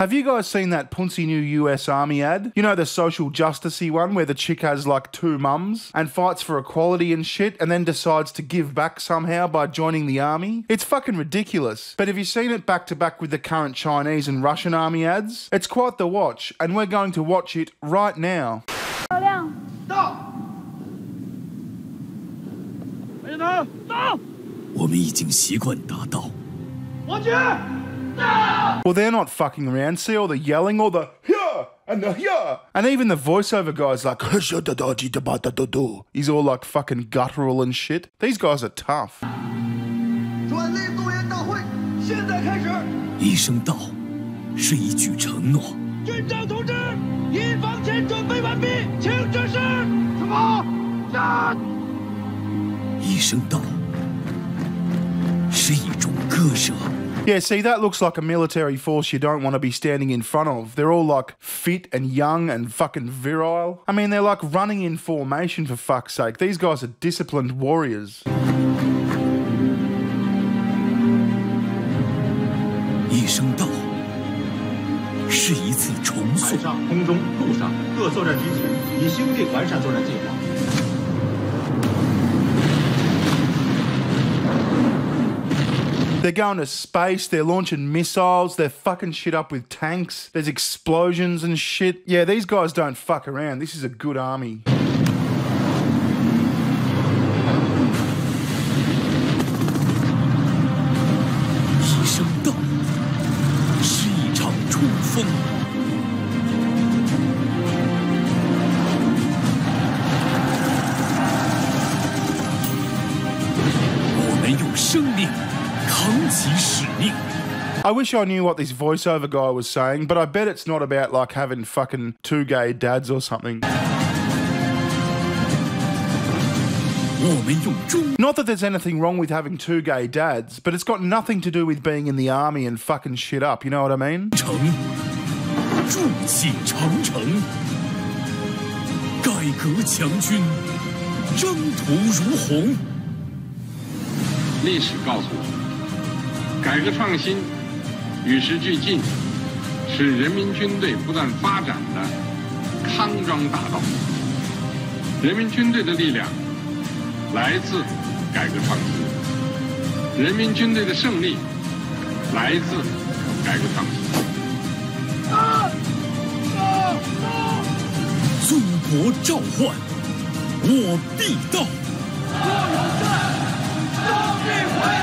Have you guys seen that punsy new US Army ad? You know the social justicey one where the chick has like two mums and fights for equality and shit and then decides to give back somehow by joining the army? It's fucking ridiculous. But have you seen it back to back with the current Chinese and Russian army ads? It's quite the watch, and we're going to watch it right now. 漂亮。到。别走，到。我们已经习惯打倒。王军。 Well, they're not fucking around. See all the yelling, all the yeah and the yeah, and even the voiceover guys like he's all like fucking guttural and shit. These guys are tough. 专利动员大会现在开始。一声道，是一句承诺。军长同志，一方前准备完毕，请指示。什么？战！一声道，是一种割舍。 Yeah, see, that looks like a military force you don't want to be standing in front of. They're all like fit and young and fucking virile. I mean, they're like running in formation for fuck's sake. These guys are disciplined warriors. They're going to space, they're launching missiles, they're fucking shit up with tanks, there's explosions and shit. Yeah, these guys don't fuck around. This is a good army. I wish I knew what this voiceover guy was saying, but I bet it's not about like having fucking two gay dads or something. Not that there's anything wrong with having two gay dads, but it's got nothing to do with being in the army and fucking shit up, you know what I mean? 与时俱进，是人民军队不断发展的康庄大道。人民军队的力量来自改革创新，人民军队的胜利来自改革创新。祖国召唤，我必到。一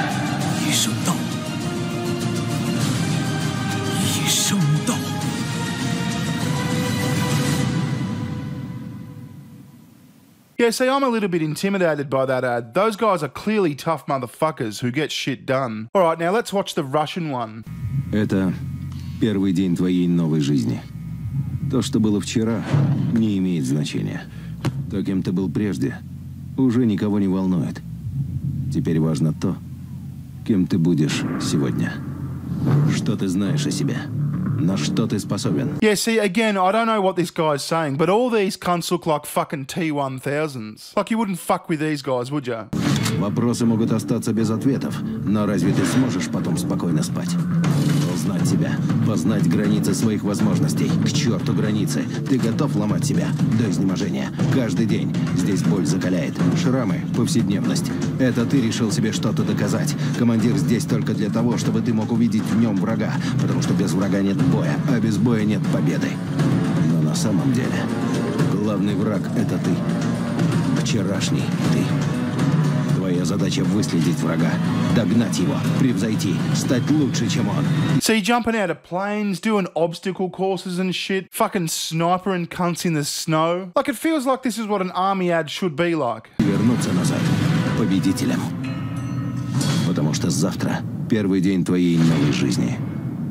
Yeah, see, I'm a little bit intimidated by that ad. Those guys are clearly tough motherfuckers who get shit done. Alright, now let's watch the Russian one. Это первый день твоей новой жизни. То, что было вчера, не имеет значения. То, кем ты был прежде, уже никого не волнует. Теперь важно то, кем ты будешь сегодня. Что ты знаешь о себе? На что ты способен? Yeah, see, again, I don't know what this guy's saying, but all these cunts look like fucking T1000s. Like you wouldn't fuck with these guys, would ya? Вопросы могут остаться без ответов, но разве ты сможешь потом спокойно спать? Узнать себя, познать границы своих возможностей. К черту границы. Ты готов ломать себя до изнеможения. Каждый день здесь боль закаляет. Шрамы, повседневность. Это ты решил себе что-то доказать. Командир здесь только для того, чтобы ты мог увидеть в нем врага. Потому что без врага нет боя, а без боя нет победы. Но на самом деле, главный враг — это ты. Вчерашний ты. Твоя задача выследить врага, догнать его, превзойти, стать лучше, чем он. See, jumping out of planes, doing obstacle courses and shit, fucking snipering cunts in the snow. Like, it feels like this is what an army ad should be like. Вернуться назад победителем. Потому что завтра первый день твоей новой жизни.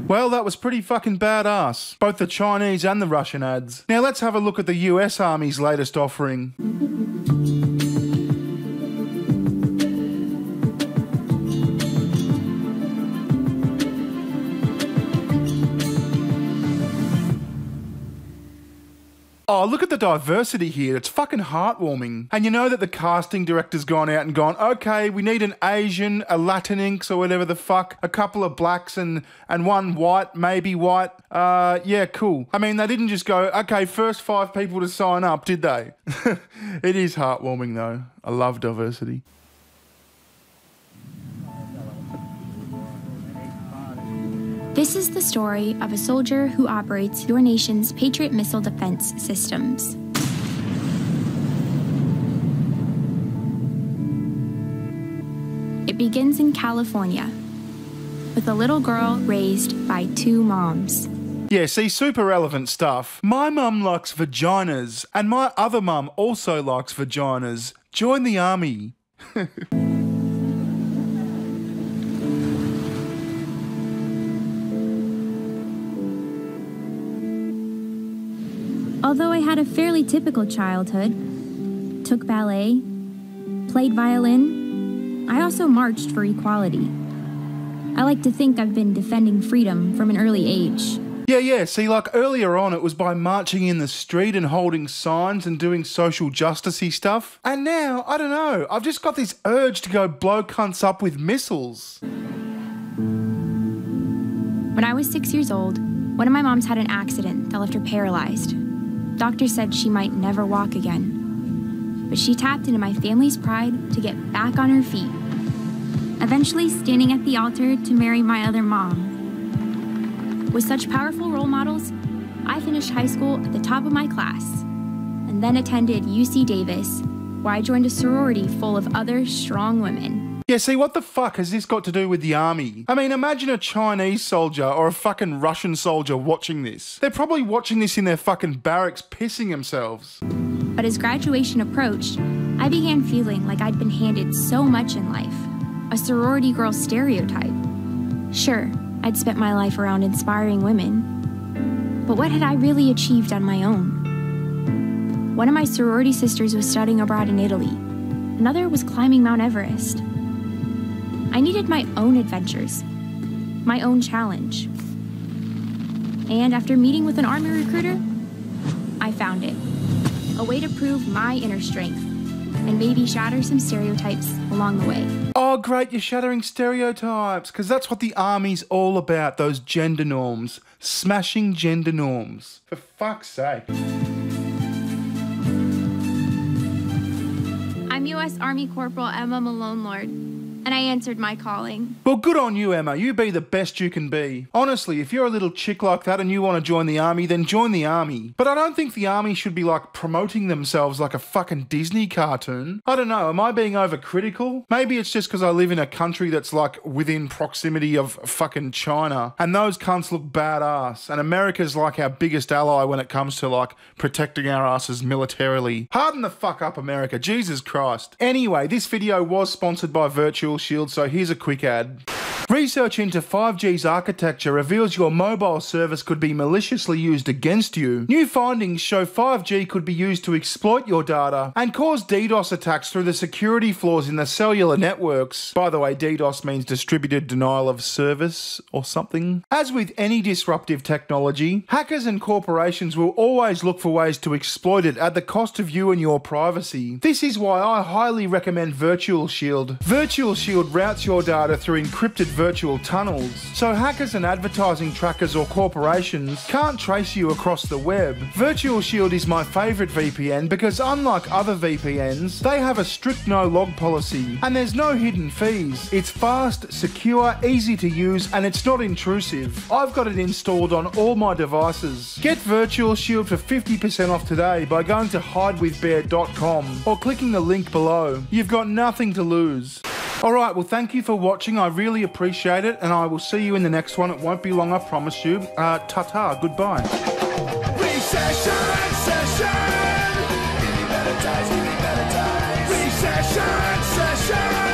Well, that was pretty fucking badass. Both the Chinese and the Russian ads. Now let's have a look at the US Army's latest offering. Oh, look at the diversity here. It's fucking heartwarming. And you know that the casting director's gone out and gone, okay, we need an Asian, a Latinx or whatever the fuck, a couple of blacks and and one white, maybe white. Uh, yeah, cool. I mean, they didn't just go, okay, first five people to sign up, did they? it is heartwarming though. I love diversity. This is the story of a soldier who operates your nation's Patriot missile defense systems. It begins in California with a little girl raised by two moms. Yeah, see, super relevant stuff. My mum likes vaginas, and my other mum also likes vaginas. Join the army. Although I had a fairly typical childhood, took ballet, played violin, I also marched for equality. I like to think I've been defending freedom from an early age. Yeah, yeah. See, like earlier on, it was by marching in the street and holding signs and doing social justicey stuff. And now, I don't know, I've just got this urge to go blow cunts up with missiles. When I was six years old, one of my moms had an accident that left her paralyzed. Doctors said she might never walk again. But she tapped into my family's pride to get back on her feet, eventually standing at the altar to marry my other mom. With such powerful role models, I finished high school at the top of my class and then attended UC Davis, where I joined a sorority full of other strong women. Yeah, see, what the fuck has this got to do with the army? I mean, imagine a Chinese soldier or a fucking Russian soldier watching this. They're probably watching this in their fucking barracks pissing themselves. But as graduation approached, I began feeling like I'd been handed so much in life a sorority girl stereotype. Sure, I'd spent my life around inspiring women, but what had I really achieved on my own? One of my sorority sisters was studying abroad in Italy, another was climbing Mount Everest. I needed my own adventures, my own challenge. And after meeting with an Army recruiter, I found it a way to prove my inner strength and maybe shatter some stereotypes along the way. Oh, great, you're shattering stereotypes, because that's what the army's all about those gender norms. Smashing gender norms. For fuck's sake. I'm U.S. Army Corporal Emma Malone Lord, and I answered my calling. Well, good on you, Emma. You be the best you can be. Honestly, if you're a little chick like that and you want to join the army, then join the army. But I don't think the army should be like promoting themselves like a fucking Disney cartoon. I don't know, am I being overcritical? Maybe it's just because I live in a country that's like within proximity of fucking China, and those cunts look badass, and America's like our biggest ally when it comes to like protecting our asses militarily. Harden the fuck up, America. Jesus Christ. Anyway, this video was sponsored by Virtual Shield, so here's a quick ad. Research into 5G's architecture reveals your mobile service could be maliciously used against you. New findings show 5G could be used to exploit your data and cause DDoS attacks through the security flaws in the cellular networks. By the way, DDoS means distributed denial of service or something. As with any disruptive technology, hackers and corporations will always look for ways to exploit it at the cost of you and your privacy. This is why I highly recommend Virtual Shield. Virtual Shield routes your data through encrypted virtual tunnels, so hackers and advertising trackers or corporations can't trace you across the web. Virtual Shield is my favourite VPN because unlike other VPNs, they have a strict no log policy and there's no hidden fees. It's fast, secure, easy to use and it's not intrusive. I've got it installed on all my devices. Get Virtual Shield for 50% off today by going to hidewithbear.com or clicking the link below. You've got nothing to lose. Alright, well, thank you for watching. I really appreciate it, and I will see you in the next one. It won't be long, I promise you. Uh, ta ta, goodbye. Recession. Give me better times, give me better times. Recession.